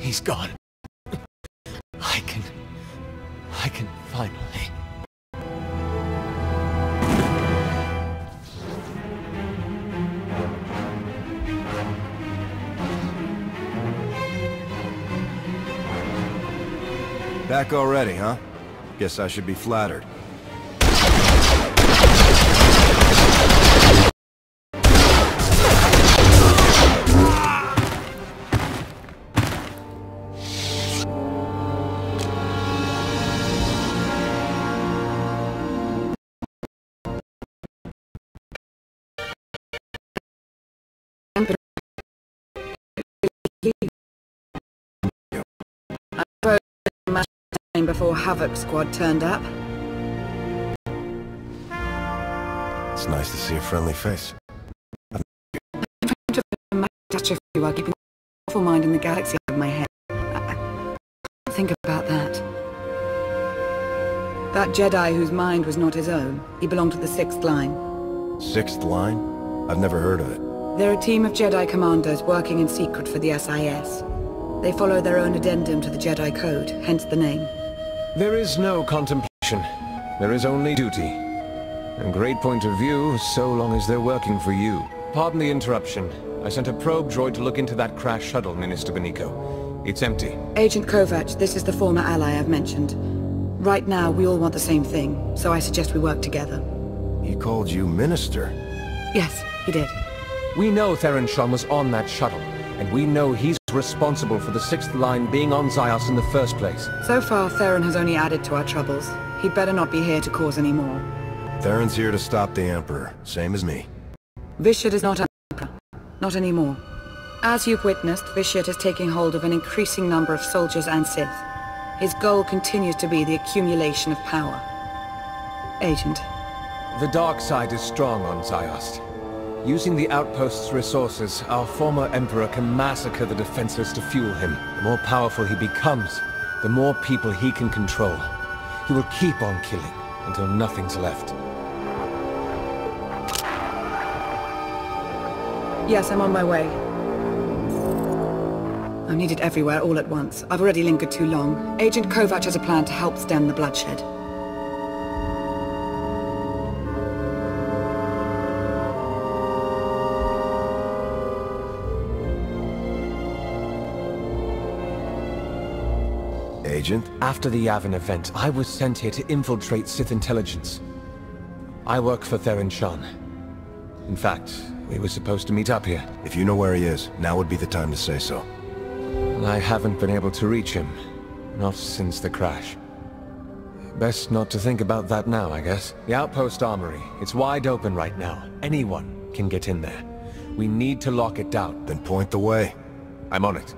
He's gone. I can... I can finally... Back already, huh? Guess I should be flattered. Before Havoc Squad turned up. It's nice to see a friendly face. catastrophe while keeping awful mind in the galaxy of my head. Think about that. That Jedi whose mind was not his own, he belonged to the Sixth Line. Sixth Line? I've never heard of it. They're a team of Jedi commandos working in secret for the SIS. They follow their own addendum to the Jedi Code, hence the name. There is no contemplation. There is only duty. A great point of view, so long as they're working for you. Pardon the interruption. I sent a probe droid to look into that crash shuttle, Minister Beniko. It's empty. Agent Kovac, this is the former ally I've mentioned. Right now, we all want the same thing, so I suggest we work together. He called you Minister? Yes, he did. We know Theron Shan was on that shuttle, and we know he's responsible for the Sixth Line being on Ziost in the first place. So far, Theron has only added to our troubles. He'd better not be here to cause any more. Theron's here to stop the Emperor, same as me. Vitiate is not an Emperor. Not anymore. As you've witnessed, Vitiate is taking hold of an increasing number of soldiers and Sith. His goal continues to be the accumulation of power. Agent. The dark side is strong on Ziost. Using the outpost's resources, our former Emperor can massacre the defenseless to fuel him. The more powerful he becomes, the more people he can control. He will keep on killing until nothing's left. Yes, I'm on my way. I'm needed everywhere all at once. I've already lingered too long. Agent Kovac has a plan to help stem the bloodshed. Agent? After the Yavin event, I was sent here to infiltrate Sith intelligence. I work for Theron Shan. In fact, we were supposed to meet up here. If you know where he is, now would be the time to say so. I haven't been able to reach him. Not since the crash. Best not to think about that now, I guess. The outpost armory. It's wide open right now. Anyone can get in there. We need to lock it down. Then point the way. I'm on it.